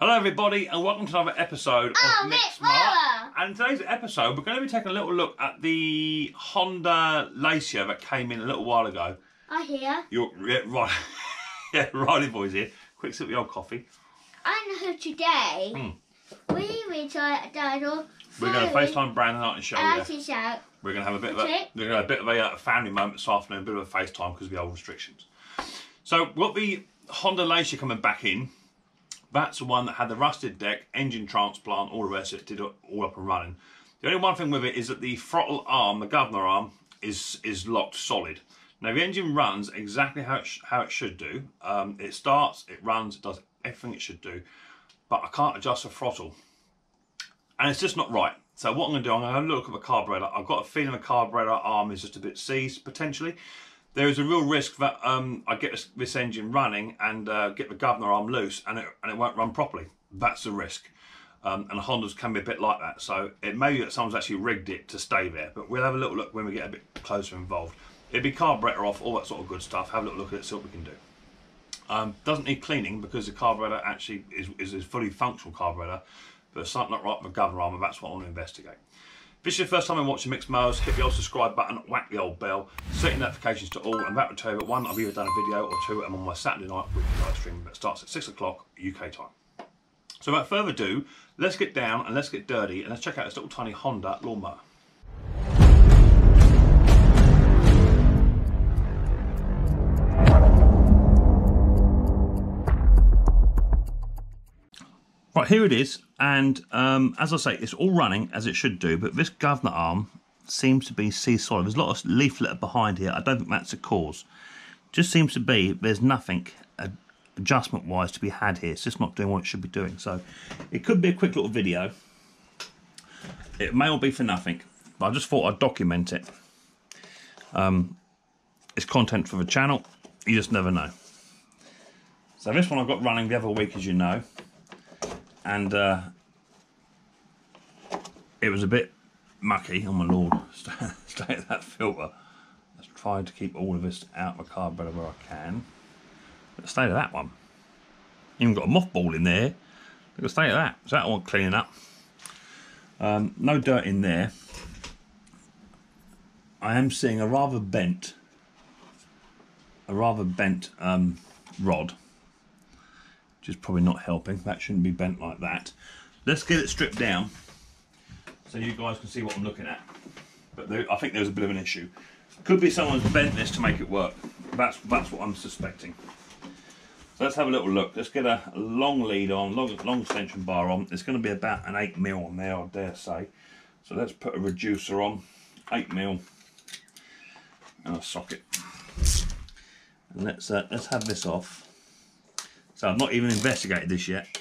Hello, everybody, and welcome to another episode Oh, of Mixed Mark. And in today's episode, we're going to be taking a little look at the Honda Lacia that came in a little while ago. I hear. You're yeah, right, yeah, Riley boys here. Quick sip of your coffee. I know today we retired Dad Hmm. We're going to FaceTime Brandon out and show you. Out. We're going to have a bit of a, we're going to have a bit of a uh, family moment this afternoon, a bit of a FaceTime because of the old restrictions. So, what the Honda Lacia coming back in, that's the one that had the rusted deck, engine transplant, all the rest of it, did it all up and running. The only one thing with it is that the throttle arm, the governor arm, is is locked solid. Now the engine runs exactly how it, how it should do. Um, it starts, it runs, it does everything it should do, but I can't adjust the throttle and it's just not right. So what I'm going to do, I'm going to look at the carburetor. I've got a feeling the carburetor arm is just a bit seized potentially. There is a real risk that um, I get this, this engine running and uh, get the governor arm loose and it, and it won't run properly. That's the risk. Um, and Hondas can be a bit like that. So it may be that someone's actually rigged it to stay there, but we'll have a little look when we get a bit closer involved. It'd be carburetor off, all that sort of good stuff. Have a little look at it, see what we can do. Um, doesn't need cleaning because the carburetor actually is, is a fully functional carburetor. But something not right with the governor arm, and that's what I want to investigate. If this is your first time in watching Micks Mowers, hit the old subscribe button, whack the old bell, set your notifications to all, and that will tell you that one, I've either done a video, or two, I'm on my Saturday night weekly live stream that starts at 6 o'clock UK time. So without further ado, let's get down and let's get dirty, and let's check out this little tiny Honda lawnmower. Right, here it is, and um, as I say, it's all running as it should do, but this governor arm seems to be C-solid. There's a lot of leaflet behind here. I don't think that's the cause. Just seems to be there's nothing adjustment-wise to be had here. It's just not doing what it should be doing. So it could be a quick little video. It may all be for nothing, but I just thought I'd document it. Um, it's content for the channel. You just never know. So this one I got running the other week, as you know and uh, it was a bit mucky. Oh my lord, stay, stay at that filter. Let's try to keep all of this out of the carburetor where I can. Let's stay to that one. Even got a mothball in there. Stay at that. So that one cleaning up. Um, no dirt in there. I am seeing a rather bent, a rather bent um, rod which is probably not helping. That shouldn't be bent like that. Let's get it stripped down so you guys can see what I'm looking at. But there, I think there's a bit of an issue. Could be someone's bent this to make it work. That's that's what I'm suspecting. So let's have a little look. Let's get a long lead on, long, long extension bar on. It's going to be about an 8 mil on there, I dare say. So let's put a reducer on, 8 mil, and a socket. And let's uh, let's have this off. So I've not even investigated this yet.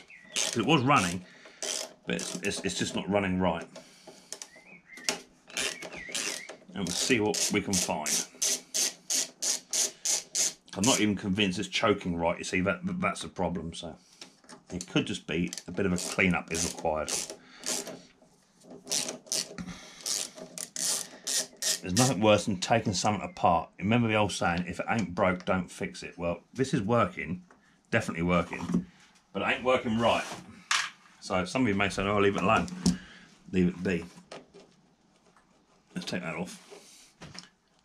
It was running, but it's, it's, it's just not running right. And we'll see what we can find. I'm not even convinced it's choking right. You see, that that's a problem. So it could just be a bit of a cleanup is required. There's nothing worse than taking something apart. Remember the old saying, if it ain't broke, don't fix it. Well, this is working definitely working, but it ain't working right. So some of you may say, "Oh, leave it alone, leave it be." Let's take that off.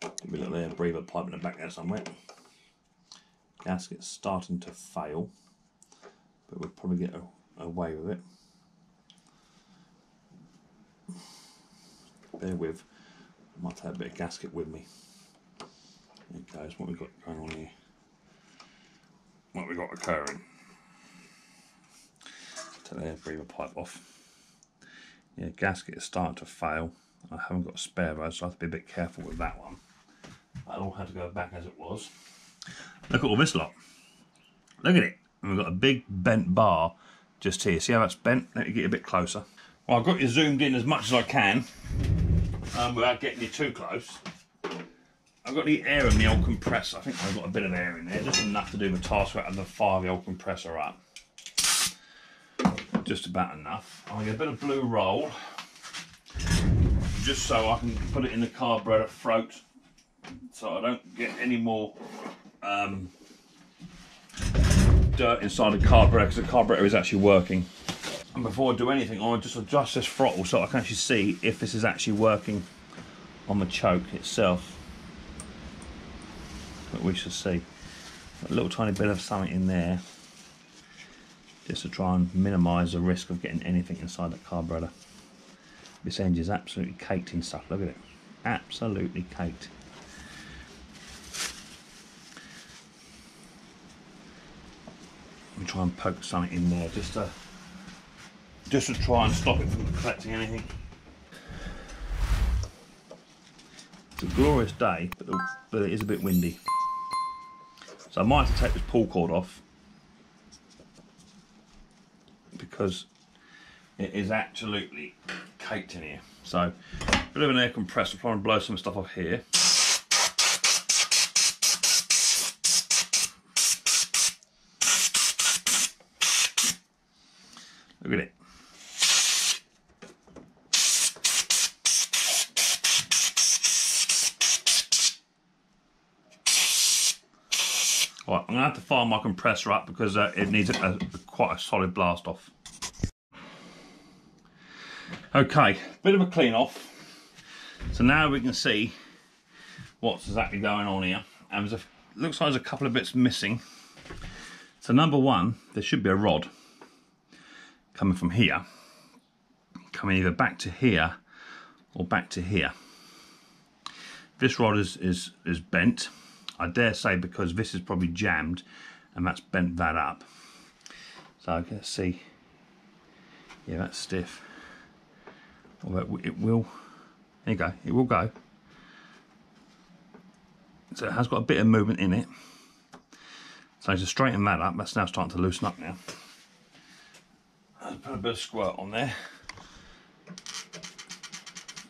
Give me a little air breather pipe in the back there somewhere. Gasket's starting to fail, but we'll probably get away with it. Bear with. I might have a bit of gasket with me. There it goes. What we've got going on here? What we got occurring. Take the air breather pipe off. Yeah, gasket is starting to fail. I haven't got a spare though, so I have to be a bit careful with that one. That all had to go back as it was. Look at all this lot. Look at it. And we've got a big bent bar just here. See how that's bent? Let me get a bit closer. Well, I've got you zoomed in as much as I can um, without getting you too close. I've got the air in the old compressor. I think I've got a bit of air in there, just enough to do the task and to fire the old compressor up. Just about enough. I'll get a bit of blue roll, just so I can put it in the carburetor throat, so I don't get any more um, dirt inside the carburetor because the carburetor is actually working. And before I do anything, I want to just adjust this throttle so I can actually see if this is actually working on the choke itself. But we shall see. A little tiny bit of something in there just to try and minimise the risk of getting anything inside that carburetor. This engine is absolutely caked in stuff, look at it. Absolutely caked. And try and poke something in there just to just to try and stop it from collecting anything. It's a glorious day, but, but it is a bit windy. So I might have to take this pull cord off because it is absolutely caked in here. So a bit of an air compressor, trying to blow some stuff off here. Look at it. Right, I'm going to have to fire my compressor up because uh, it needs a, a, quite a solid blast off. Okay, bit of a clean off. So now we can see what's exactly going on here. And there's a, looks like there's a couple of bits missing. So number one, there should be a rod coming from here, coming either back to here or back to here. This rod is, is, is bent, I dare say because this is probably jammed and that's bent that up. So let's see, yeah that's stiff. Although it will, there you go, it will go. So it has got a bit of movement in it. So to straighten that up, that's now starting to loosen up now. I'll put a bit of squirt on there.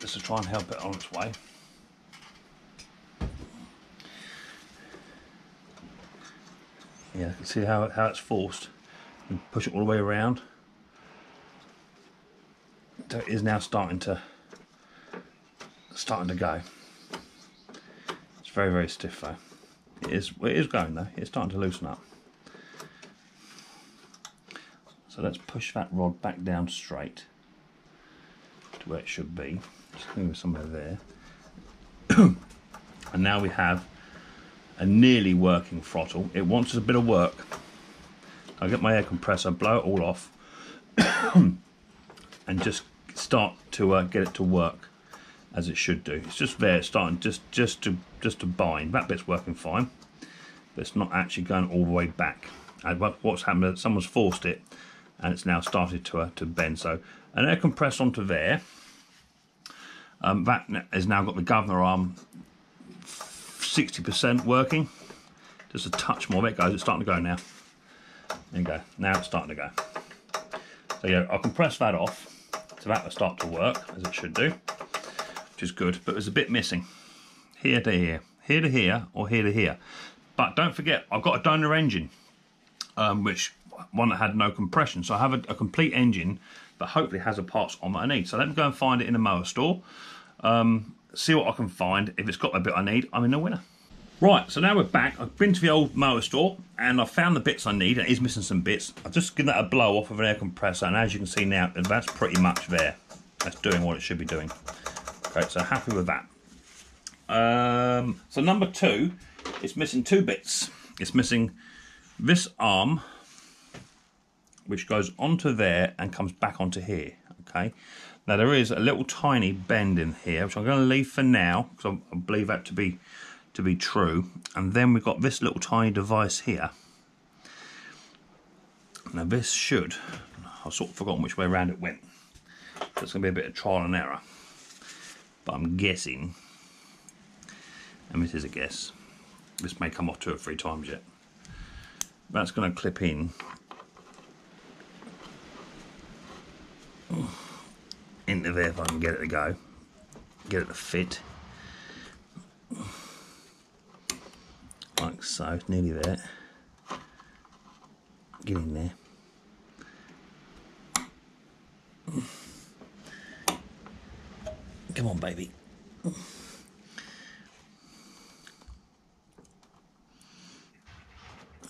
Just to try and help it on its way. Yeah, see how, how it's forced. And push it all the way around. So it is now starting to starting to go. It's very very stiff though. It is it is going though. It's starting to loosen up. So let's push that rod back down straight to where it should be. Just move somewhere there. and now we have a nearly working throttle. It wants a bit of work. I'll get my air compressor, blow it all off, and just start to uh, get it to work as it should do. It's just there, starting just just to just to bind. That bit's working fine, but it's not actually going all the way back. And what's happened is someone's forced it, and it's now started to uh, to bend. So an air compressor onto there. Um, that has now got the governor arm 60% working. Just a touch more. There it goes. It's starting to go now. There you go. Now it's starting to go. So yeah, I'll compress that off. So that will start to work as it should do, which is good. But there's a bit missing. Here to here, here to here, or here to here. But don't forget, I've got a donor engine, um, which one that had no compression. So I have a, a, complete engine that hopefully has the parts on that I need. So let me go and find it in a mower store. Um, see what I can find. If it's got the bit I need, I'm in the winner. Right, so now we're back. I've been to the old mower store and I've found the bits I need. It is missing some bits. I've just given that a blow off of an air compressor and as you can see now, that's pretty much there. That's doing what it should be doing. Okay, so happy with that. Um, so number two, it's missing two bits. It's missing this arm, which goes onto there and comes back onto here, okay? Now there is a little tiny bend in here, which I'm going to leave for now, because I believe that to be to be true. And then we've got this little tiny device here. Now this should, I've sort of forgotten which way around it went. So it's going to be a bit of trial and error. But I'm guessing, and this is a guess, this may come off two or three times yet. That's going to clip in into there if I can get it to go, get it to fit. Like so, nearly there. Get in there. Come on, baby.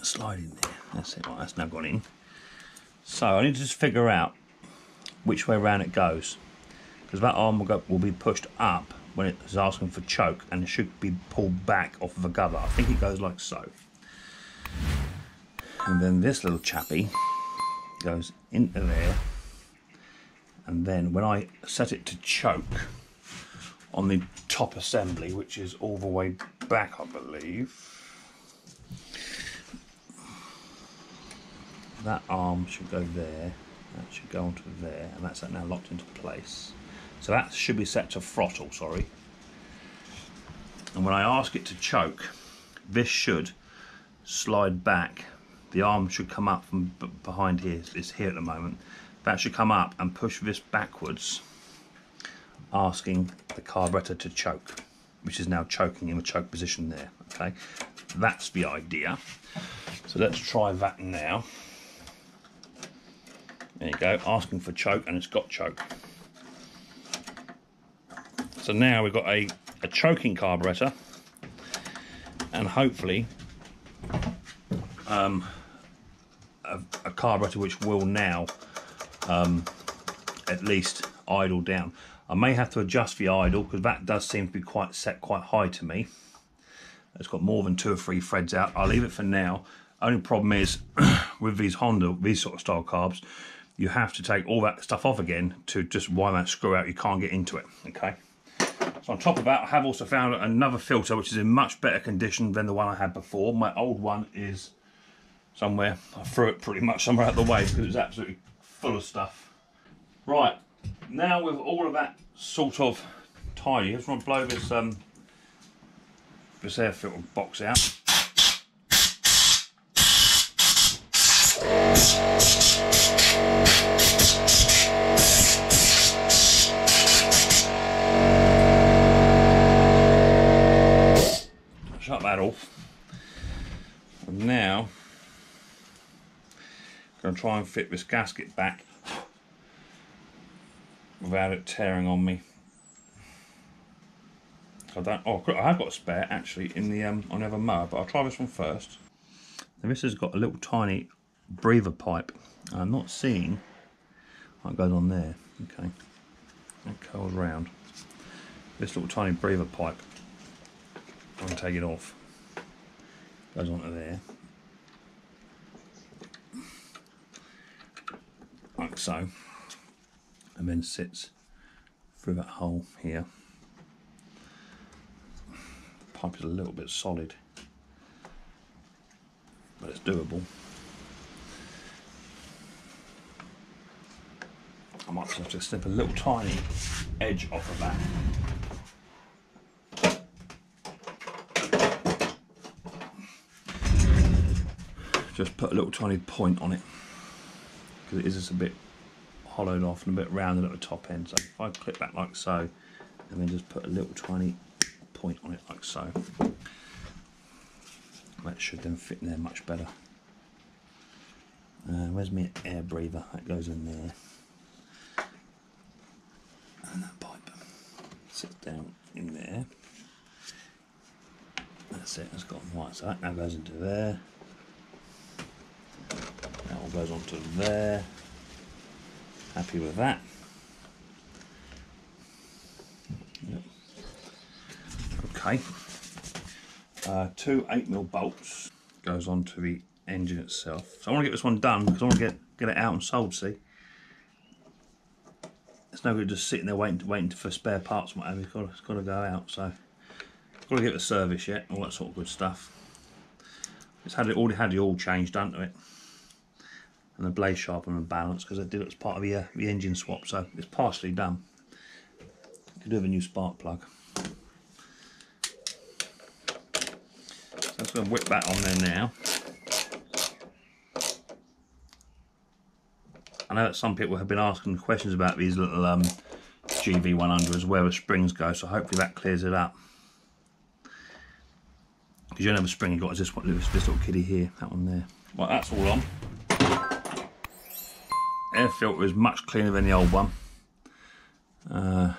Slide in there. That's it, right, that's now gone in. So I need to just figure out which way around it goes. Because that arm will, go, will be pushed up when it's asking for choke and it should be pulled back off of the cover. I think it goes like so. And then this little chappy goes into there. And then when I set it to choke on the top assembly, which is all the way back, I believe, that arm should go there, that should go onto there, and that's that now locked into place. So that should be set to throttle, sorry. And when I ask it to choke, this should slide back. The arm should come up from behind here, it's here at the moment. That should come up and push this backwards, asking the carburetor to choke, which is now choking in the choke position there, okay? That's the idea. So let's try that now. There you go, asking for choke and it's got choke. So now we've got a, a choking carburetor and hopefully um, a, a, carburetor which will now um, at least idle down. I may have to adjust the idle because that does seem to be quite set quite high to me. It's got more than two or three threads out. I'll leave it for now. Only problem is with these Honda, these sort of style carbs, you have to take all that stuff off again to just wind that screw out. You can't get into it, okay? So on top of that, I have also found another filter which is in much better condition than the one I had before. My old one is somewhere. I threw it pretty much somewhere out the way because it's absolutely full of stuff. Right, now with all of that sort of tidy, I just want to blow this um, this air filter box out. That off. And now, I'm going to try and fit this gasket back without it tearing on me. I don't. Oh, I have got a spare actually in the um, on the other mower, but I'll try this one first. Now this has got a little tiny breather pipe. I'm not seeing what goes on there. Okay, that curls round. This little tiny breather pipe. I'm take it off. Goes onto there. Like so. And then sits through that hole here. Pipe is a little bit solid, but it's doable. I might just have to snip a little tiny edge off of that. Just put a little tiny point on it because it is just a bit hollowed off and a bit rounded at the top end. So if I clip that like so, and then just put a little tiny point on it like so, that should then fit in there much better. Uh, where's my air breather? That goes in there. And that pipe sits down in there. That's it, it's got white. So that now goes into there. Goes onto there. Happy with that. Yep. Okay. Uh, two 8mm bolts goes onto the engine itself. So I want to get this one done because I want to get, get it out and sold, see. It's no good just sitting there waiting waiting for spare parts whatever. It's got, to, it's got to go out. So got to get the service yet, all that sort of good stuff. It's had it already had the oil changed done to it, and the blade sharpener and balance because I did it as part of the, uh, the engine swap. So it's partially done. Could do with a new spark plug. So I'm just going to whip that on there now. I know that some people have been asking questions about these little um, GV100s, where the springs go, so hopefully that clears it up. Because you don't have a spring, you've got this, one, this, little kiddie here, that one there. Right, that's all on. Air filter is much cleaner than the old one. Uh,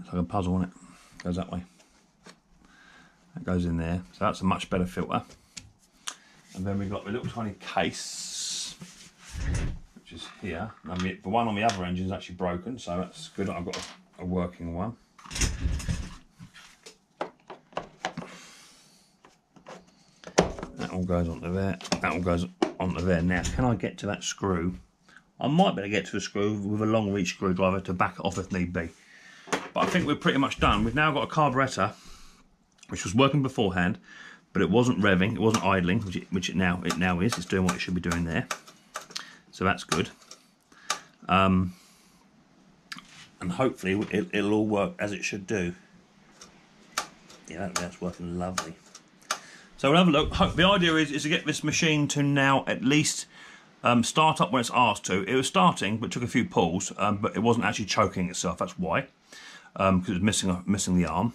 it's like a puzzle, on it? Goes that way. That goes in there. So that's a much better filter. And then we've got the little tiny case, which is here. The one on the other engine is actually broken, so that's good. I've got a, a working one. That all goes onto there. That all goes onto there. Now, can I get to that screw? I might be able to get to a screw with a long reach screwdriver to back it off if need be. But I think we're pretty much done. We've now got a carburettor, which was working beforehand, but it wasn't revving, it wasn't idling, which it, which it now it now is. It's doing what it should be doing there. So that's good. Um, and hopefully it, it'll all work as it should do. Yeah, that's working lovely. So we'll have a look. The idea is, is to get this machine to now at least um, start up when it's asked to. It was starting, but took a few pulls, um, but it wasn't actually choking itself. That's why, because um, it was missing missing the arm.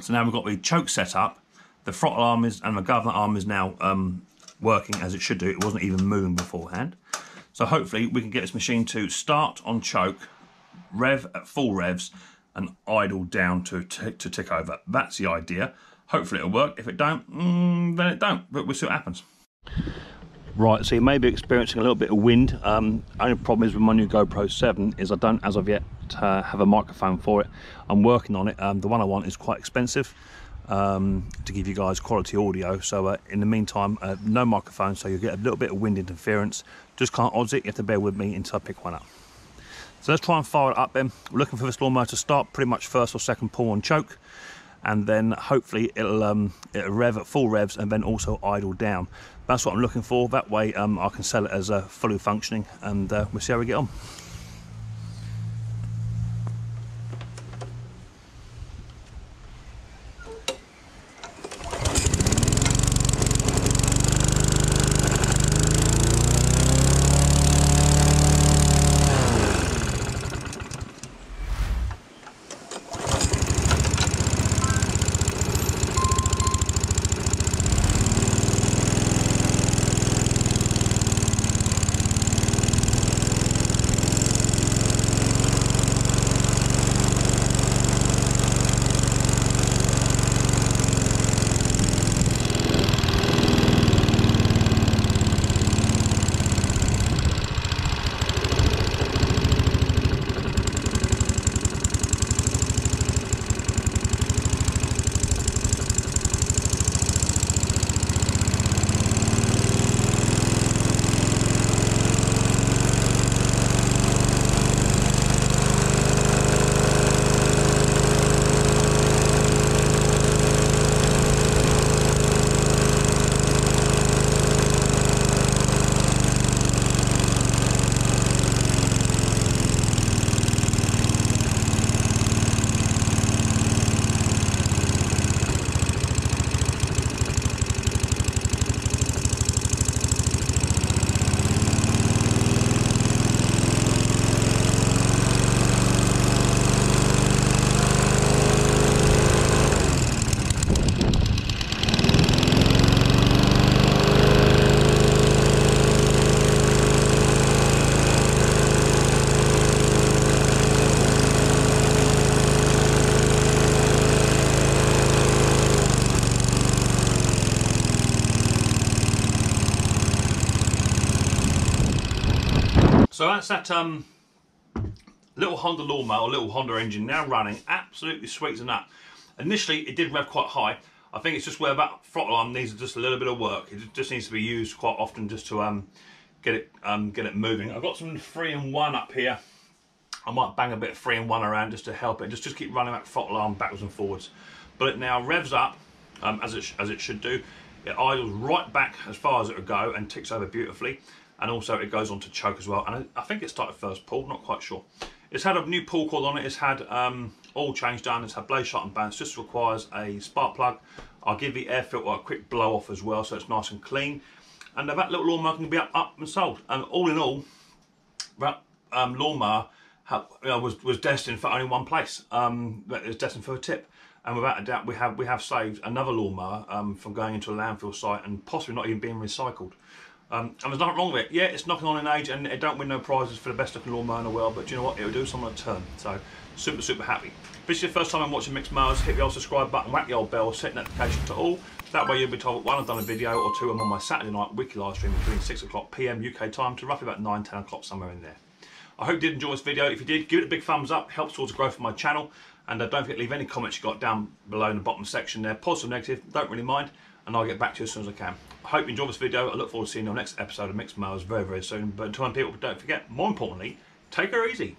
So now we've got the choke set up. The throttle arm is and the governor arm is now um, working as it should do. It wasn't even moving beforehand. So hopefully we can get this machine to start on choke, rev at full revs, and idle down to to tick over. That's the idea. Hopefully it'll work. If it don't, mm, then it don't. But we'll see what happens. Right, so you may be experiencing a little bit of wind. Um, only problem is with my new GoPro 7 is I don't, as of yet, uh, have a microphone for it. I'm working on it. Um, the one I want is quite expensive um, to give you guys quality audio. So uh, in the meantime, uh, no microphone, so you'll get a little bit of wind interference. Just can't odds it. You have to bear with me until I pick one up. So let's try and fire it up then. We're looking for this lawnmower to start pretty much first or second pull on choke and then hopefully it'll, um, it'll rev at full revs and then also idle down. That's what I'm looking for. That way um, I can sell it as a fully functioning and uh, we'll see how we get on. So that's that um, little Honda lawnmower, or little Honda engine now running, absolutely sweet as a nut. Initially, it did rev quite high. I think it's just where that throttle arm needs just a little bit of work. It just needs to be used quite often just to um, get it um, get it moving. I've got some 3-in-One up here. I might bang a bit of 3-in-One around just to help it. Just just keep running that throttle arm backwards and forwards. But it now revs up um, as it as it should do. It idles right back as far as it will go and ticks over beautifully and also it goes on to choke as well. And I think it started first. Pull not quite sure. It's had a new pull cord on it. It's had um, oil change done it's had blade shot and balance just requires a spark plug. I'll give the air filter a quick blow off as well so it's nice and clean. And that little lawnmower can be up, up and sold. And all in all that um, lawnmower have, you know, was, was destined for only one place. Um, it was destined for a tip. And without a doubt we have we have saved another lawnmower um, from going into a landfill site and possibly not even being recycled Um, and there's nothing wrong with it. Yeah, it's knocking on in age and it don't win no prizes for the best looking lawnmower in the world, but you know what? It'll do someone a turn. So, super, super happy. If this is your first time I'm watching Micks Mowers, hit the old subscribe button, whack the old bell, set notification to all. That way you'll be told when I've done a video, or two, I'm on my Saturday night wiki live stream between 6 o'clock PM UK time to roughly about 9, 10 o'clock, somewhere in there. I hope you did enjoy this video. If you did, give it a big thumbs up. Helps towards the growth of my channel. And uh, don't forget to leave any comments you got down below in the bottom section there. Positive, negative, don't really mind. And I'll get back to you as soon as I can. I hope you enjoyed this video. I look forward to seeing you on the next episode of Micks Mowers very, very soon. But until then, people, don't forget, more importantly, take her easy.